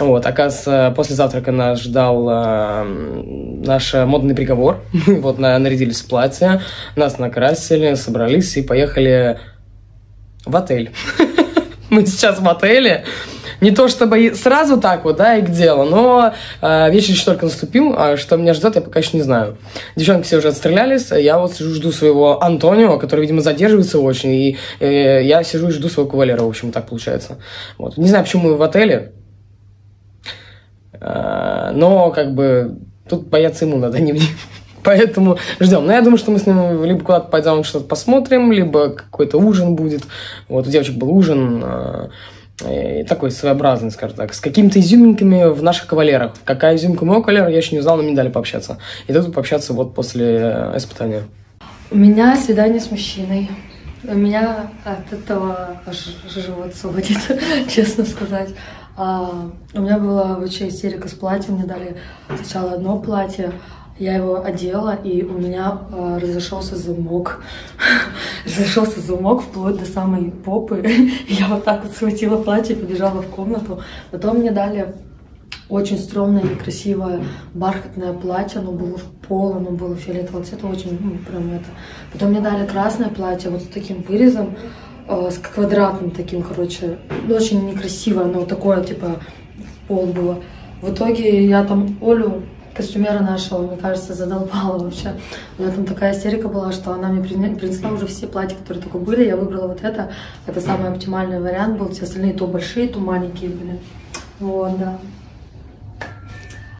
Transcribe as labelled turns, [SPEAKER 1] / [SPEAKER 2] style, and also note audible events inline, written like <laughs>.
[SPEAKER 1] Вот, оказывается, после завтрака нас ждал э, наш модный приговор. <laughs> Мы вот на, нарядились в платье, нас накрасили, собрались и поехали в отель. <laughs> Мы сейчас в отеле. Не то чтобы сразу так вот, да, и к делу, но э, вечер еще только наступил, а что меня ждет, я пока еще не знаю. Девчонки все уже отстрелялись, я вот сижу, жду своего Антонио, который, видимо, задерживается очень, и э, я сижу и жду своего кавалера, в общем, так получается. Вот. Не знаю, почему мы в отеле, но, как бы, тут бояться ему надо, <laughs> не мне. Поэтому ждем. Но я думаю, что мы с ним либо куда-то пойдем что-то посмотрим, либо какой-то ужин будет. Вот у девочек был ужин э, такой своеобразный, скажем так, с какими-то изюминками в наших кавалерах. Какая изюминка моего кавалера, я еще не знал, но мне дали пообщаться. И тут пообщаться вот после э, испытания.
[SPEAKER 2] У меня свидание с мужчиной. У меня от этого аж живот сводит, <laughs> честно сказать. А, у меня была вообще истерика с платьем. Мне дали сначала одно платье, я его одела, и у меня э, разошелся замок. <laughs> разошелся замок вплоть до самой попы. <laughs> я вот так вот схватила платье и побежала в комнату. Потом мне дали очень стрёмное, некрасивое бархатное платье, оно было в пол, оно было фиолетового цвета, очень, ну, прям это. Потом мне дали красное платье, вот с таким вырезом, э, с квадратным таким, короче, ну, очень некрасивое, оно такое, типа, в пол было. В итоге я там Олю костюмера нашего, мне кажется, задолбала вообще. У меня там такая истерика была, что она мне принесла уже все платья, которые только были. Я выбрала вот это. Это самый оптимальный вариант был. Все остальные то большие, то маленькие были. Вот, да.